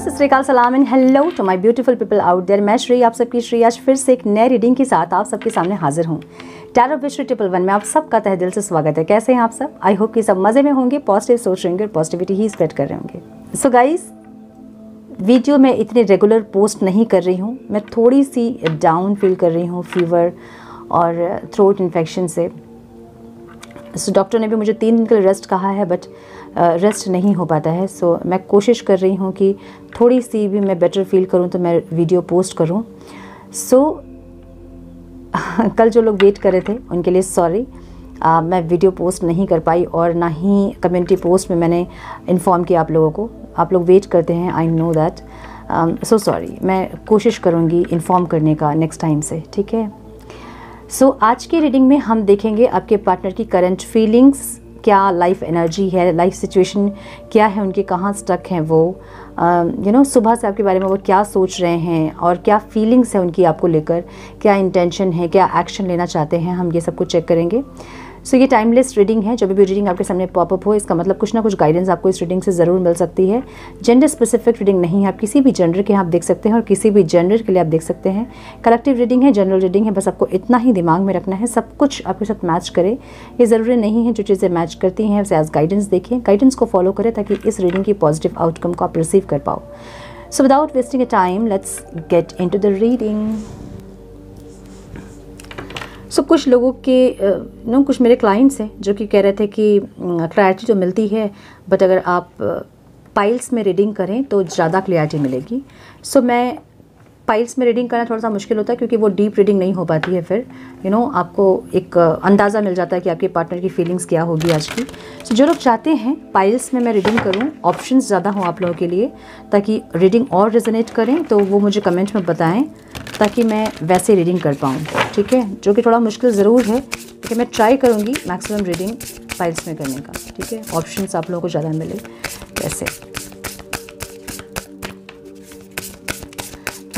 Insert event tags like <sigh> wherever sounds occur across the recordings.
सत सलाम and hello to my beautiful people out there मैं श्री, आप सबकी श्री आज फिर से एक नए रीडिंग के साथ आप सबके सामने हाजिर हूँ। टैरो विश्व ट्रिपल वन में आप सबका तह दिल से स्वागत है। कैसे हैं आप सब? आई होप कि सब मज़े में होंगे पॉजिटिव सोच रहे होंगे और पॉजिटिविटी ही स्प्रेड कर रहे होंगे। सो गाइज़ वीडियो में इतनी रेगुलर पोस्ट नहीं कर रही हूँ। मैं थोड़ी सी डाउन फील कर रही हूँ फीवर और थ्रोट इन्फेक्शन से। सो डॉक्टर ने भी मुझे तीन दिन के लिए रेस्ट कहा है बट रेस्ट नहीं हो पाता है। सो so, मैं कोशिश कर रही हूँ कि थोड़ी सी भी मैं बेटर फील करूँ तो मैं वीडियो पोस्ट करूँ। सो so, <laughs> कल जो लोग वेट कर रहे थे उनके लिए सॉरी मैं वीडियो पोस्ट नहीं कर पाई और ना ही कम्युनिटी पोस्ट में मैंने इन्फॉर्म किया आप लोगों को। आप लोग वेट करते हैं I know that so sorry मैं कोशिश करूँगी इन्फॉर्म करने का नेक्स्ट टाइम से ठीक है? सो so, आज की रीडिंग में हम देखेंगे आपके पार्टनर की करंट फीलिंग्स क्या लाइफ एनर्जी है लाइफ सिचुएशन क्या है उनके कहाँ स्टक हैं वो? यू नो सुबह से आपके बारे में वो क्या सोच रहे हैं और क्या फीलिंग्स हैं उनकी आपको लेकर क्या इंटेंशन है क्या एक्शन लेना चाहते हैं हम ये सब कुछ चेक करेंगे। सो so, ये टाइमलेस रीडिंग है जब भी रीडिंग आपके सामने पॉपअप हो इसका मतलब कुछ ना कुछ गाइडेंस आपको इस रीडिंग से ज़रूर मिल सकती है। जेंडर स्पेसिफिक रीडिंग नहीं है आप किसी भी जेंडर के आप देख सकते हैं और किसी भी जेंडर के लिए आप देख सकते हैं। कलेक्टिव रीडिंग है जनरल रीडिंग है बस आपको इतना ही दिमाग में रखना है सब कुछ आपके साथ मैच करे। ये ज़रूरी नहीं है जो चीज़ें मैच करती हैं उसे एज गाइडेंस देखिए गाइडेंस को फॉलो करें ताकि इस रीडिंग की पॉजिटिव आउटकम को आप रिसीव कर पाओ। So without wasting a time let's get into the reading so कुछ लोगों के नो, कुछ मेरे क्लाइंट्स हैं जो कि कह रहे थे कि क्लैरिटी तो मिलती है बट अगर आप पाइल्स में रीडिंग करें तो ज़्यादा क्लैरिटी मिलेगी। सो मैं पाइल्स में रीडिंग करना थोड़ा सा मुश्किल होता है क्योंकि वो डीप रीडिंग नहीं हो पाती है फिर यू you नो know, आपको एक अंदाज़ा मिल जाता है कि आपके पार्टनर की फीलिंग्स क्या होगी आज की। So, जो लोग चाहते हैं पाइल्स में मैं रीडिंग करूँ ऑप्शन ज़्यादा हों आप लोगों के लिए ताकि रीडिंग और रिजनेट करें तो वो मुझे कमेंट में बताएँ ताकि मैं वैसे रीडिंग कर पाऊँ ठीक है? जो कि थोड़ा मुश्किल ज़रूर है लेकिन मैं ट्राई करूँगी मैक्सिमम रीडिंग फाइल्स में करने का ठीक है? ऑप्शन आप लोगों को ज़्यादा मिले कैसे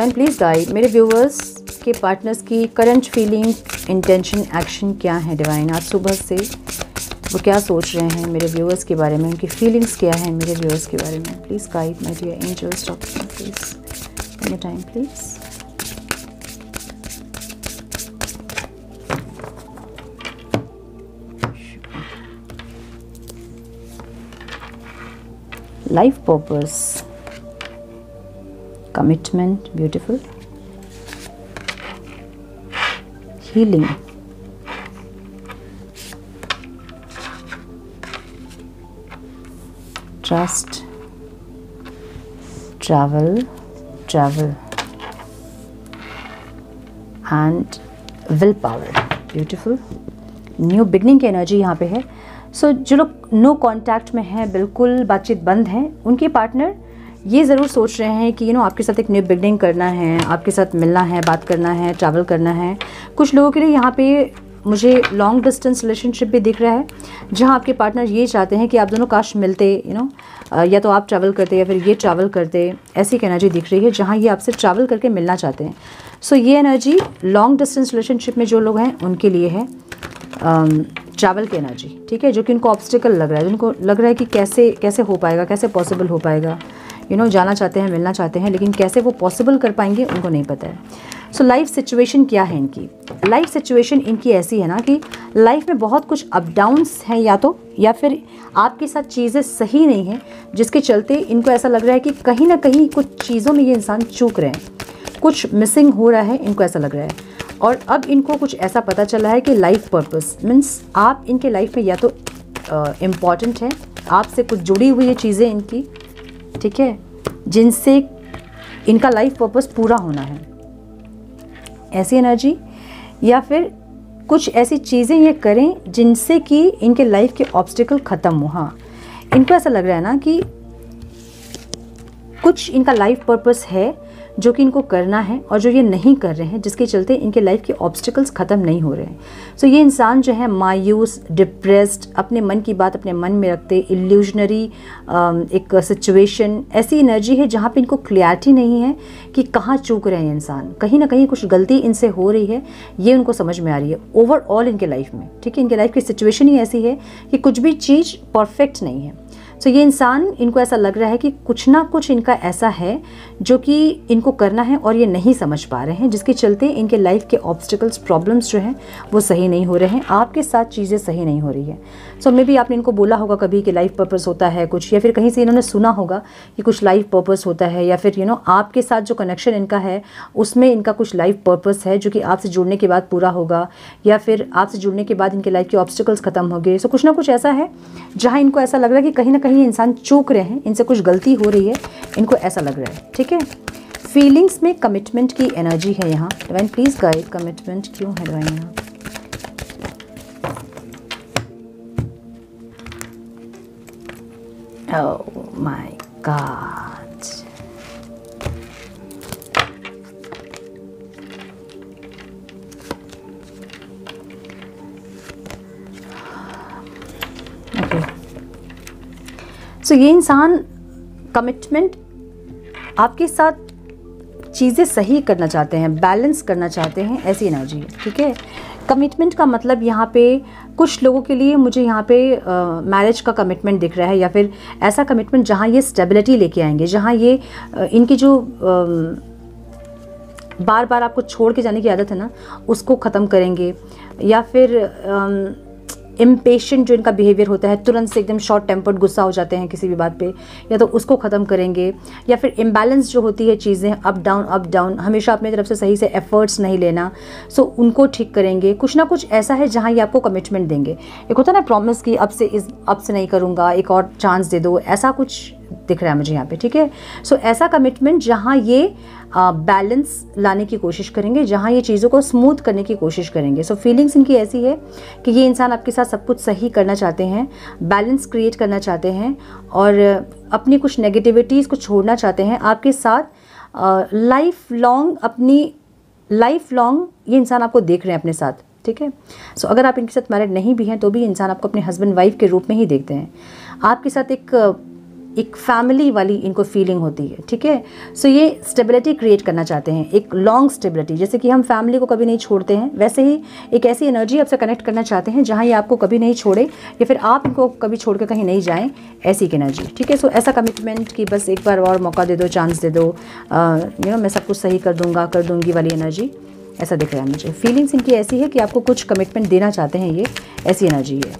एंड प्लीज़ गाइड मेरे व्यूवर्स के पार्टनर्स की करंट फीलिंग इंटेंशन एक्शन क्या है डिवाइन आज सुबह से वो क्या सोच रहे हैं मेरे व्यूवर्स के बारे में? उनकी फीलिंग्स क्या है मेरे व्यूवर्स के बारे में? Please guide my dear angels please time please life purpose. Commitment beautiful. Healing. Trust. Travel. Travel. And will power beautiful new beginning की एनर्जी यहाँ पे है. सो so, जो लोग नो कांटेक्ट में हैं बिल्कुल बातचीत बंद है उनके पार्टनर ये ज़रूर सोच रहे हैं कि यू नो आपके साथ एक न्यू बिल्डिंग करना है आपके साथ मिलना है बात करना है ट्रैवल करना है। कुछ लोगों के लिए यहाँ पे मुझे लॉन्ग डिस्टेंस रिलेशनशिप भी दिख रहा है जहाँ आपके पार्टनर ये चाहते हैं कि आप दोनों काश मिलते यू नो या तो आप ट्रैवल करते या फिर ये ट्रैवल करते ऐसी एक एनर्जी दिख रही है जहाँ ये आपसे ट्रैवल करके मिलना चाहते हैं। सो so, ये एनर्जी लॉन्ग डिस्टेंस रिलेशनशिप में जो लोग हैं उनके लिए है ट्रैवल की एनर्जी ठीक है? जो कि उनको ऑब्स्टिकल लग रहा है उनको लग रहा है कि कैसे कैसे हो पाएगा कैसे पॉसिबल हो पाएगा। यू नो जाना चाहते हैं, मिलना चाहते हैं, लेकिन कैसे वो पॉसिबल कर पाएँगे, उनको नहीं पता है। सो लाइफ सिचुएशन क्या है इनकी? लाइफ सिचुएशन इनकी ऐसी है ना कि लाइफ में बहुत कुछ अप डाउन्स हैं या तो या फिर आपके साथ चीज़ें सही नहीं हैं, जिसके चलते इनको ऐसा लग रहा है कि कहीं ना कहीं कुछ चीज़ों में ये इंसान चूक रहे हैं। कुछ मिसिंग हो रहा है, इनको ऐसा लग रहा है। और अब इनको कुछ ऐसा पता चला है कि लाइफ पर्पस मीन्स आप इनके लाइफ में या तो इंपॉर्टेंट है, आपसे कुछ जुड़ी हुई ये चीज़ें इनकी ठीक है? जिनसे इनका लाइफ पर्पस पूरा होना है। ऐसी एनर्जी या फिर कुछ ऐसी चीज़ें ये करें जिनसे कि इनके लाइफ के ऑब्स्टिकल ख़त्म हो। हाँ इनको ऐसा लग रहा है ना कि कुछ इनका लाइफ पर्पस है जो कि इनको करना है और जो ये नहीं कर रहे हैं जिसके चलते इनके लाइफ के ऑब्स्टिकल्स ख़त्म नहीं हो रहे हैं। सो so, ये इंसान जो है मायूस डिप्रेस्ड अपने मन की बात अपने मन में रखते इल्यूजनरी एक सिचुएशन ऐसी एनर्जी है जहाँ पे इनको क्लियरिटी नहीं है कि कहाँ चूक रहे हैं इंसान। कहीं ना कहीं कुछ गलती इनसे हो रही है ये उनको समझ में आ रही है। ओवरऑल इनके लाइफ में ठीक है इनके लाइफ की सिचुएशन ही ऐसी है कि कुछ भी चीज़ परफेक्ट नहीं है। सो ये इंसान इनको ऐसा लग रहा है कि कुछ ना कुछ इनका ऐसा है जो कि इनको करना है और ये नहीं समझ पा रहे हैं, जिसके चलते इनके लाइफ के ऑब्स्टिकल्स प्रॉब्लम्स जो हैं, वो सही नहीं हो रहे हैं, आपके साथ चीज़ें सही नहीं हो रही है। सो मे बी आपने इनको बोला होगा कभी कि लाइफ पर्पज़ होता है कुछ, या फिर कहीं से इन्होंने सुना होगा कि कुछ लाइफ पर्पज़ होता है, या फिर यू नो आपके साथ जो कनेक्शन इनका है, उसमें इनका कुछ लाइफ पर्पज़ है जो कि आपसे जुड़ने के बाद पूरा होगा, या फिर आपसे जुड़ने के बाद इनके लाइफ के ऑब्स्टिकल्स खत्म हो गए सो कुछ ना कुछ ऐसा है जहाँ इनको ऐसा लग रहा है कि कहीं ना कहीं इंसान चूक रहे हैं, इनसे कुछ गलती हो रही है, इनको ऐसा लग रहा है, ठीक है? फीलिंग्स में कमिटमेंट की एनर्जी है यहाँ। डिवाइन प्लीज़ गाइड कमिटमेंट क्यों है डिवाइन यहाँ? Oh my. सो ये इंसान कमिटमेंट आपके साथ चीज़ें सही करना चाहते हैं बैलेंस करना चाहते हैं ऐसी एनर्जी है ठीक है? कमिटमेंट का मतलब यहाँ पे कुछ लोगों के लिए मुझे यहाँ पे मैरिज का कमिटमेंट दिख रहा है या फिर ऐसा कमिटमेंट जहाँ ये स्टेबिलिटी लेके आएँगे जहाँ ये आ, इनकी जो uh, बार बार आपको छोड़ के जाने की आदत है ना उसको ख़त्म करेंगे या फिर आ, इम्पेशेंट जो इनका बिहेवियर होता है, तुरंत से एकदम शॉर्ट टेम्पर्ड गुस्सा हो जाते हैं किसी भी बात पे, या तो उसको ख़त्म करेंगे, या फिर इम्बैलेंस जो होती है चीज़ें अप डाउन अप डाउन हमेशा अपनी तरफ़ से सही से एफर्ट्स नहीं लेना सो उनको ठीक करेंगे। कुछ ना कुछ ऐसा है जहाँ ये आपको कमिटमेंट देंगे। एक होता है ना प्रॉमिस कि अब से इस, अब से नहीं करूँगा, एक और चांस दे दो, ऐसा कुछ दिख रहा है मुझे यहाँ पे ठीक है? सो ऐसा कमिटमेंट जहाँ ये बैलेंस लाने की कोशिश करेंगे जहाँ ये चीज़ों को स्मूथ करने की कोशिश करेंगे। सो so, फीलिंग्स इनकी ऐसी है कि ये इंसान आपके साथ सब कुछ सही करना चाहते हैं बैलेंस क्रिएट करना चाहते हैं और अपनी कुछ नेगेटिविटीज़ को छोड़ना चाहते हैं। आपके साथ लाइफ लॉन्ग अपनी लाइफ लॉन्ग ये इंसान आपको देख रहे हैं अपने साथ ठीक है? सो अगर आप इनके साथ मैरिड नहीं भी हैं तो भी इंसान आपको अपने हस्बैंड वाइफ के रूप में ही देखते हैं। आपके साथ एक एक फैमिली वाली इनको फीलिंग होती है, ठीक है? सो ये स्टेबिलिटी क्रिएट करना चाहते हैं, एक लॉन्ग स्टेबिलिटी जैसे कि हम फैमिली को कभी नहीं छोड़ते हैं, वैसे ही एक ऐसी एनर्जी आपसे कनेक्ट करना चाहते हैं, जहाँ ये आपको कभी नहीं छोड़े, या फिर आप इनको कभी छोड़ कर कहीं नहीं जाएँ, ऐसी एक एनर्जी ठीक है? सो ऐसा कमिटमेंट कि बस एक बार और मौका दे दो चांस दे दो यू नो मैं सब कुछ सही कर दूँगा, कर दूँगी वाली एनर्जी ऐसा दिख रहा है मुझे। फीलिंग्स इनकी ऐसी है कि आपको कुछ कमिटमेंट देना चाहते हैं ये, ऐसी एनर्जी है।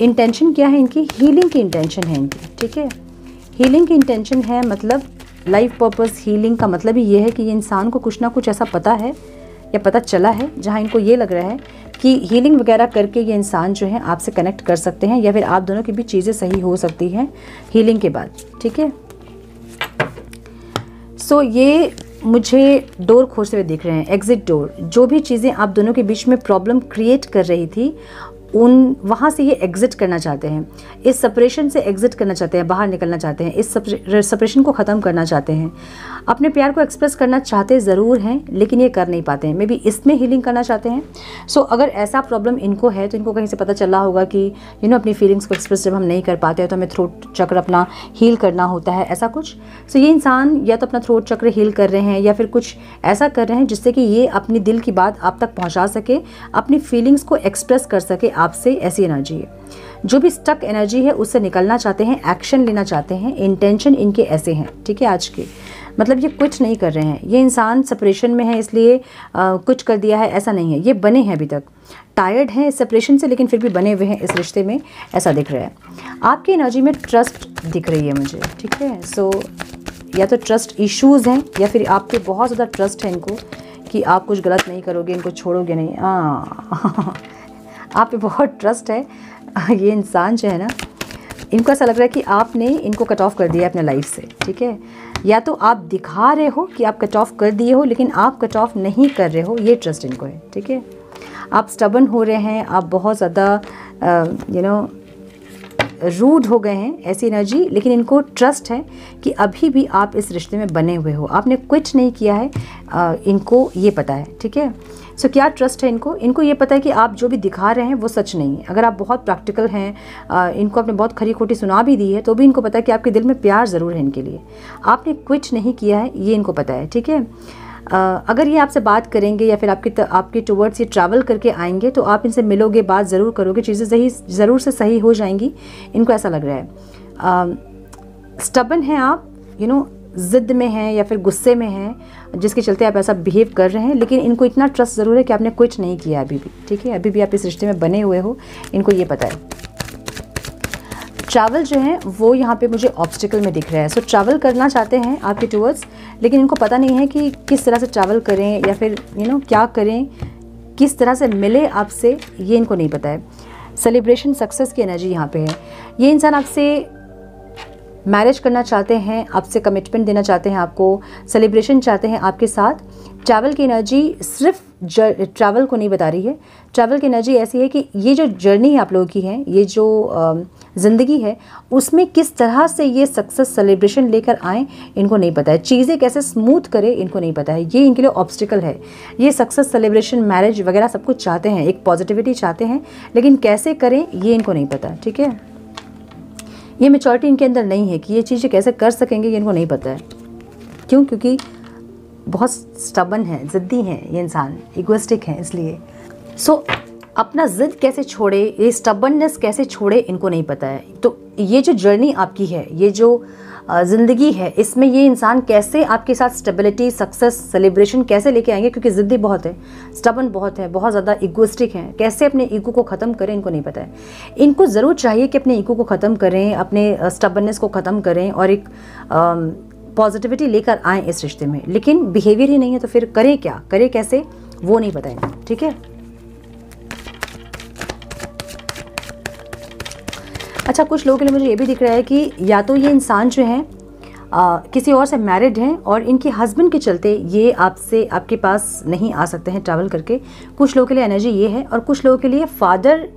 इंटेंशन क्या है इनकी? हीलिंग की इंटेंशन है इनकी, ठीक है? हीलिंग की इंटेंशन है मतलब लाइफ पर्पस हीलिंग का मतलब ही ये है कि ये इंसान को कुछ ना कुछ ऐसा पता है, या पता चला है, जहाँ इनको ये लग रहा है कि हीलिंग वगैरह करके ये इंसान जो है आपसे कनेक्ट कर सकते हैं, या फिर आप दोनों की भी चीज़ें सही हो सकती हैं हीलिंग के बाद, ठीक है? सो ये मुझे डोर खोजते हुए दिख रहे हैं एग्जिट डोर जो भी चीज़ें आप दोनों के बीच में प्रॉब्लम क्रिएट कर रही थी उन वहाँ से ये एग्ज़िट करना चाहते हैं। इस सेपरेशन से एग्ज़िट करना चाहते हैं बाहर निकलना चाहते हैं इस सेपरेशन को ख़त्म करना चाहते हैं। अपने प्यार को एक्सप्रेस करना चाहते ज़रूर हैं लेकिन ये कर नहीं पाते हैं। मे बी इसमें हीलिंग करना चाहते हैं। सो so, अगर ऐसा प्रॉब्लम इनको है तो इनको कहीं से पता चला होगा कि यू you नो know, अपनी फीलिंग्स को एक्सप्रेस जब हम नहीं कर पाते हैं तो हमें थ्रोट चक्र अपना हील करना होता है ऐसा कुछ। सो so, ये इंसान या तो अपना थ्रोट चक्र हील कर रहे हैं या फिर कुछ ऐसा कर रहे हैं जिससे कि ये अपनी दिल की बात आप तक पहुँचा सके अपनी फीलिंग्स को एक्सप्रेस कर सके आपसे ऐसी एनर्जी है। जो भी स्टक एनर्जी है उससे निकलना चाहते हैं एक्शन लेना चाहते हैं इंटेंशन इनके ऐसे हैं ठीक है आज के। मतलब ये कुछ नहीं कर रहे हैं। ये इंसान सेपरेशन में है इसलिए आ, कुछ कर दिया है ऐसा नहीं है। ये बने हैं अभी तक। टायर्ड हैं सेपरेशन से लेकिन फिर भी बने हुए हैं इस रिश्ते में ऐसा दिख रहा है। आपकी एनर्जी में ट्रस्ट दिख रही है मुझे ठीक है? सो या तो ट्रस्ट इश्यूज़ हैं या फिर आप पे बहुत ज़्यादा ट्रस्ट है इनको कि आप कुछ गलत नहीं करोगे इनको छोड़ोगे नहीं। हाँ। आप पे बहुत ट्रस्ट है। ये इंसान जो है ना इनको ऐसा लग रहा है कि आपने इनको कट ऑफ़ कर दिया अपने लाइफ से ठीक है? या तो आप दिखा रहे हो कि आप कट ऑफ़ कर दिए हो लेकिन आप कट ऑफ़ नहीं कर रहे हो ये ट्रस्ट इनको है ठीक है? आप स्टबन हो रहे हैं आप बहुत ज़्यादा यू नो रूड हो गए हैं ऐसी एनर्जी लेकिन इनको ट्रस्ट है कि अभी भी आप इस रिश्ते में बने हुए हो। आपने क्विट नहीं किया है आ, इनको ये पता है ठीक है? सो क्या ट्रस्ट है इनको? इनको ये पता है कि आप जो भी दिखा रहे हैं वो सच नहीं है। अगर आप बहुत प्रैक्टिकल हैं इनको आपने बहुत खरी खोटी सुना भी दी है तो भी इनको पता है कि आपके दिल में प्यार ज़रूर है इनके लिए। आपने क्विट नहीं किया है, ये इनको पता है, ठीक है? अगर ये आपसे बात करेंगे या फिर आपके आपके टूवर्ड्स ये ट्रैवल करके आएँगे तो आप इनसे मिलोगे, बात ज़रूर करोगे, चीज़ें सही, ज़रूर से सही हो जाएँगी। इनको ऐसा लग रहा है। स्टबन हैं आप यू you नो ज़िद्द में हैं या फिर गुस्से में हैं जिसके चलते आप ऐसा बिहेव कर रहे हैं लेकिन इनको इतना ट्रस्ट ज़रूर है कि आपने क्विट नहीं किया अभी भी ठीक है? अभी भी आप इस रिश्ते में बने हुए हो इनको ये पता है ट्रैवल जो है वो यहाँ पे मुझे ऑब्स्टिकल में दिख रहा है। सो so, ट्रैवल करना चाहते हैं आपके टूवर्ड्स लेकिन इनको पता नहीं है कि किस तरह से ट्रैवल करें या फिर यू you नो know, क्या करें किस तरह से मिले आपसे ये इनको नहीं पता है। सेलिब्रेशन सक्सेस की एनर्जी यहाँ पे है। ये इंसान आपसे मैरिज करना चाहते हैं, आपसे कमिटमेंट देना चाहते हैं, आपको सेलिब्रेशन चाहते हैं आपके साथ ट्रैवल की एनर्जी सिर्फ़ ट्रैवल को नहीं बता रही है। ट्रैवल की एनर्जी ऐसी है कि ये जो जर्नी है आप लोगों की है, ये जो ज़िंदगी है, उसमें किस तरह से ये सक्सेस सेलिब्रेशन लेकर आए, इनको नहीं पता है। चीज़ें कैसे स्मूथ करें, इनको नहीं पता है। ये इनके लिए ऑब्स्टिकल है। ये सक्सेस सेलिब्रेशन मैरिज वगैरह सब कुछ चाहते हैं, एक पॉजिटिविटी चाहते हैं, लेकिन कैसे करें, ये इनको नहीं पता, ठीक है? ये मेचोरिटी इनके अंदर नहीं है कि ये चीज़ें कैसे कर सकेंगे ये इनको नहीं पता है। क्यों? क्योंकि बहुत स्टबन है ज़िद्दी हैं ये इंसान इगोस्टिक हैं इसलिए। सो so, अपना ज़िद कैसे छोड़े, ये स्टबननेस कैसे छोड़े, इनको नहीं पता है। तो ये जो जर्नी आपकी है, ये जो ज़िंदगी है, इसमें ये इंसान कैसे आपके साथ स्टेबिलिटी सक्सेस सेलिब्रेशन कैसे लेके आएँगे? क्योंकि ज़िद्दी बहुत है स्टबन बहुत है, बहुत ज़्यादा इगोस्टिक हैं। कैसे अपने ईगो को ख़त्म करें, इनको नहीं पता है। इनको ज़रूर चाहिए कि अपने ईगो को ख़त्म करें, अपने स्टबननेस को ख़त्म करें और एक पॉजिटिविटी लेकर आएँ इस रिश्ते में। लेकिन बिहेवियर ही नहीं है तो फिर करें क्या? करें कैसे? वो नहीं बताएँगे ठीक है? अच्छा कुछ लोगों के लिए मुझे ये भी दिख रहा है कि या तो ये इंसान जो है आ, किसी और से मैरिड हैं और इनके हस्बैंड के चलते ये आपसे आपके पास नहीं आ सकते हैं ट्रैवल करके। कुछ लोगों के लिए एनर्जी ये है और कुछ लोगों के लिए फादर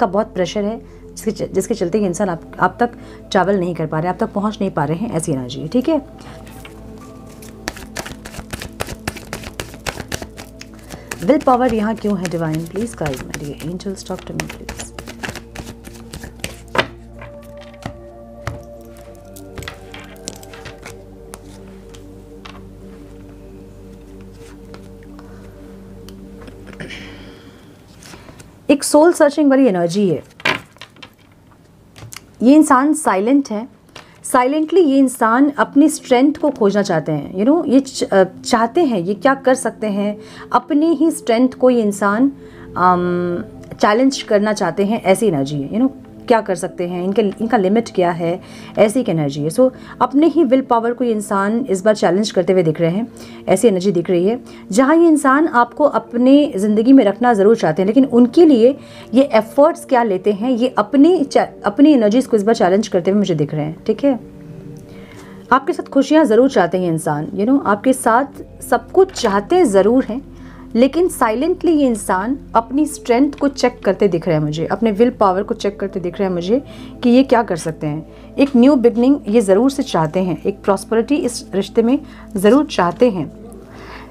का बहुत प्रेशर है जिसके जिसके चलते ये इंसान आप आप तक ट्रैवल नहीं कर पा रहे आप तक पहुँच नहीं पा रहे हैं ऐसी एनर्जी है ठीक है? विल पावर यहाँ क्यों है डिवाइन प्लीज़ गाइड मेरी angels talk to me please एक सोल सर्चिंग वाली एनर्जी है। ये इंसान साइलेंट है। साइलेंटली ये इंसान अपनी स्ट्रेंथ को खोजना चाहते हैं। यू नो ये चाहते हैं, ये क्या कर सकते हैं? अपनी ही स्ट्रेंथ को ये इंसान चैलेंज करना चाहते हैं ऐसी एनर्जी है। यू नो क्या कर सकते हैं? इनके इनका लिमिट क्या है? ऐसी एक एनर्जी है। सो so, अपने ही विल पावर को ये इंसान इस बार चैलेंज करते हुए दिख रहे हैं। ऐसी एनर्जी दिख रही है जहाँ ये इंसान आपको अपने ज़िंदगी में रखना ज़रूर चाहते हैं लेकिन उनके लिए ये एफर्ट्स क्या लेते हैं? ये अपनी अपनी एनर्जीज़ को इस बार चैलेंज करते हुए मुझे दिख रहे हैं ठीक है? आपके साथ खुशियाँ ज़रूर चाहते हैं इंसान यू you नो know, आपके साथ सब कुछ चाहते ज़रूर हैं। लेकिन साइलेंटली ये इंसान अपनी स्ट्रेंथ को चेक करते दिख रहा है मुझे अपने विल पावर को चेक करते दिख रहा है मुझे कि ये क्या कर सकते हैं। एक न्यू बिगनिंग ये ज़रूर से चाहते हैं एक प्रॉस्परिटी इस रिश्ते में ज़रूर चाहते हैं।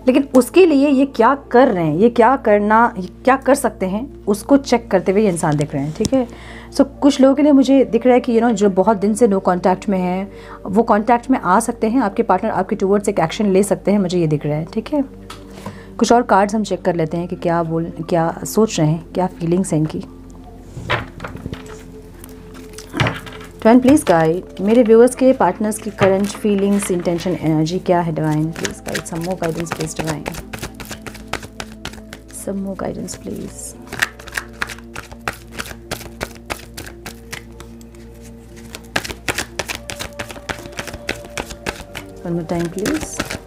लेकिन उसके लिए ये क्या कर रहे हैं ये क्या करना क्या कर सकते हैं उसको चेक करते हुए ये इंसान दिख रहे हैं ठीक है? सो so, कुछ लोगों के लिए मुझे दिख रहा है कि यू you नो know, जो बहुत दिन से नो कांटेक्ट में है वो कांटेक्ट में आ सकते हैं आपके पार्टनर आपके टूवर्ड्स एक एक्शन ले सकते हैं मुझे ये दिख रहा है ठीक है? कुछ और कार्ड्स हम चेक कर लेते हैं कि क्या बोल क्या सोच रहे हैं क्या फीलिंग्स हैं इनकी। डिवाइन प्लीज़ गाइड मेरे व्यूअर्स के पार्टनर्स की करंट फीलिंग्स इंटेंशन एनर्जी क्या है divine please guide some more guidance please divine some more guidance please One more time, please.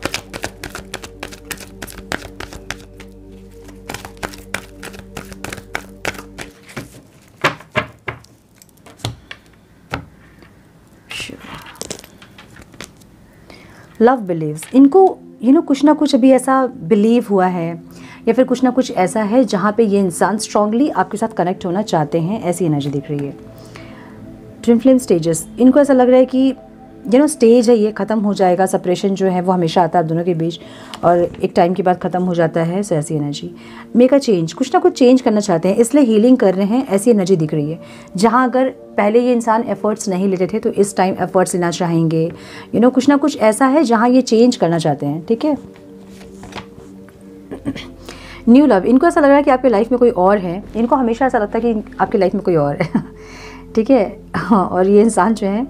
Love believes इनको यू नो कुछ ना कुछ अभी ऐसा बिलीव हुआ है, या फिर कुछ ना कुछ ऐसा है जहाँ पे ये इंसान स्ट्रांगली आपके साथ कनेक्ट होना चाहते हैं, ऐसी एनर्जी दिख रही है। ट्विन फ्लेम स्टेजेस इनको ऐसा लग रहा है कि यू नो स्टेज है, ये ख़त्म हो जाएगा सेपरेशन जो है, वो हमेशा आता है दोनों के बीच, और एक टाइम के बाद ख़त्म हो जाता है सो ऐसी एनर्जी मेक अ चेंज कुछ ना कुछ चेंज करना चाहते हैं, इसलिए हीलिंग कर रहे हैं, ऐसी एनर्जी दिख रही है. जहाँ अगर पहले ये इंसान एफर्ट्स नहीं लेते थे तो इस टाइम एफर्ट्स लेना चाहेंगे. यू नो कुछ ना कुछ ऐसा है जहाँ ये चेंज करना चाहते हैं, ठीक है? <coughs> न्यू लव इनको ऐसा लग रहा है कि आपकी लाइफ में कोई और है. इनको हमेशा ऐसा लगता है कि आपकी लाइफ में कोई और है. <laughs> ठीक है? हाँ और ये इंसान जो है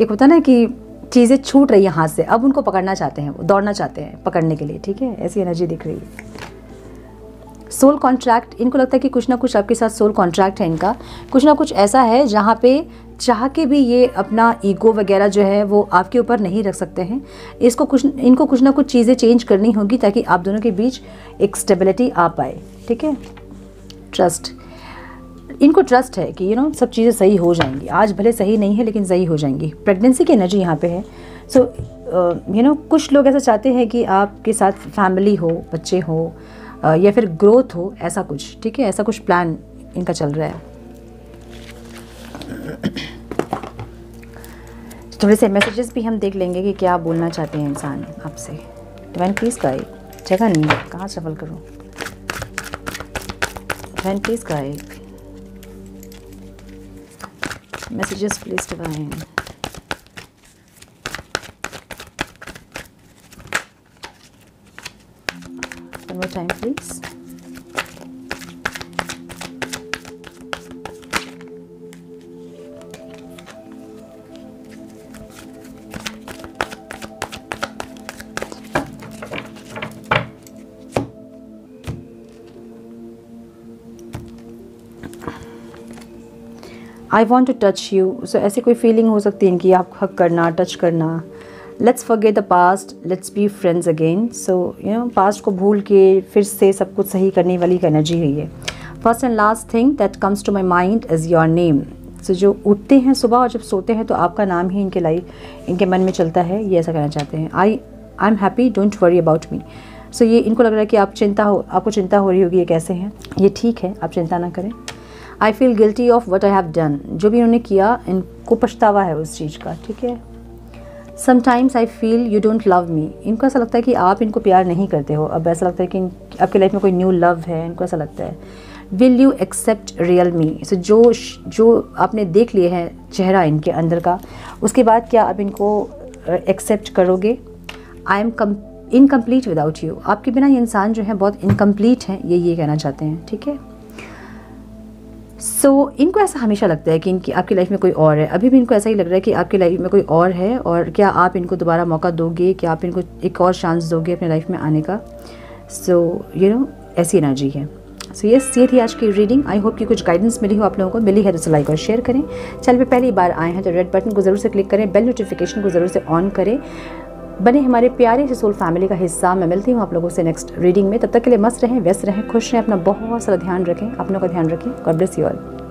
एक होता ना कि चीज़ें छूट रही हैं हाथ से, अब उनको पकड़ना चाहते हैं, दौड़ना चाहते हैं पकड़ने के लिए, ठीक है? ऐसी एनर्जी दिख रही है। सोल कॉन्ट्रैक्ट, इनको लगता है कि कुछ ना कुछ आपके साथ सोल कॉन्ट्रैक्ट है इनका। कुछ ना कुछ ऐसा है जहाँ पे चाह के भी ये अपना ईगो वगैरह जो है वो आपके ऊपर नहीं रख सकते हैं। इसको कुछ, इनको कुछ ना कुछ चीज़ें चेंज करनी होगी ताकि आप दोनों के बीच एक स्टेबिलिटी आ पाए, ठीक है? ट्रस्ट। इनको ट्रस्ट है कि यू you नो know, सब चीज़ें सही हो जाएँगी। आज भले सही नहीं है लेकिन सही हो जाएँगी। प्रेगनेंसी की एनर्जी यहाँ पे है। सो यू नो कुछ लोग ऐसा चाहते हैं कि आपके साथ फैमिली हो बच्चे हो uh, या फिर ग्रोथ हो ऐसा कुछ ठीक है? ऐसा कुछ प्लान इनका चल रहा है। <coughs> थोड़े से मैसेजेस भी हम देख लेंगे कि क्या बोलना चाहते हैं इंसान आपसे। डिवाइन प्लीज़ गाइड जगह नहीं है। कहाँ सफल करूँ? Divine please guide messages please divine One more time, please. I want to touch you so ऐसी कोई फीलिंग हो सकती है कि आप हक करना टच करना. Let's forget the past let's be friends again so you know past को भूल के फिर से सब कुछ सही करने वाली एक एनर्जी है. ये first and last thing that comes to my mind is your name so जो उठते हैं सुबह और जब सोते हैं तो आपका नाम ही इनके लाइफ, इनके मन में चलता है. ये ऐसा कहना चाहते हैं. I I am happy don't worry about me so ये इनको लग रहा है कि आप चिंता हो, आपको चिंता हो रही होगी, ये कैसे हैं? ये ठीक है, आप चिंता ना करें. I feel guilty of what I have done जो भी उन्होंने किया, इनको पछतावा है उस चीज़ का, ठीक है? Sometimes I feel you don't love me इनको ऐसा लगता है कि आप इनको प्यार नहीं करते हो। अब ऐसा लगता है कि आपकी लाइफ में कोई न्यू लव है, इनको ऐसा लगता है। Will you accept real me so जो जो आपने देख लिए हैं चेहरा इनके अंदर का, उसके बाद क्या आप इनको एक्सेप्ट करोगे? I am come incomplete without you आपके बिना ये इंसान जो है बहुत इनकम्प्लीट हैं, ये ये कहना चाहते हैं, ठीक है? सो so, इनको ऐसा हमेशा लगता है कि इनकी आपकी लाइफ में कोई और है। अभी भी इनको ऐसा ही लग रहा है कि आपकी लाइफ में कोई और है और क्या आप इनको दोबारा मौका दोगे? क्या आप इनको एक और चांस दोगे अपने लाइफ में आने का? सो यू नो ऐसी एनर्जी है। सो so, यस ये थी आज की रीडिंग आई होप कि कुछ गाइडेंस मिली हो आप लोगों को। मिली है तो लाइक और शेयर करें। चल पे पहली बार आए हैं तो रेड बटन को ज़रूर से क्लिक करें। बेल नोटिफिकेशन को ज़रूर से ऑन करें। बने हमारे प्यारे सोल फैमिली का हिस्सा। मैं मिलती हूँ आप लोगों से नेक्स्ट रीडिंग में। तब तक के लिए मस्त रहें, व्यस्त रहें, खुश रहें, अपना बहुत सारा ध्यान रखें, अपनों का ध्यान रखें। God bless you all